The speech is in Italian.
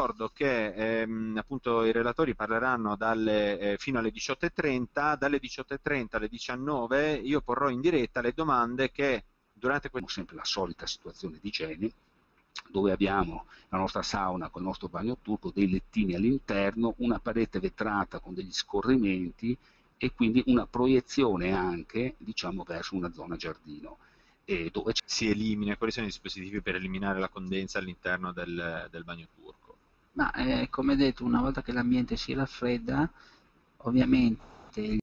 ricordo che ehm, appunto i relatori parleranno dalle, eh, fino alle 18.30, dalle 18.30 alle 19 io porrò in diretta le domande che durante questo... sempre la solita situazione di igiene, dove abbiamo la nostra sauna con il nostro bagno turco, dei lettini all'interno, una parete vetrata con degli scorrimenti e quindi una proiezione anche diciamo, verso una zona giardino. dove si elimina, quali sono i dispositivi per eliminare la condensa all'interno del, del bagno turco? Ma eh, come detto, una volta che l'ambiente si raffredda, ovviamente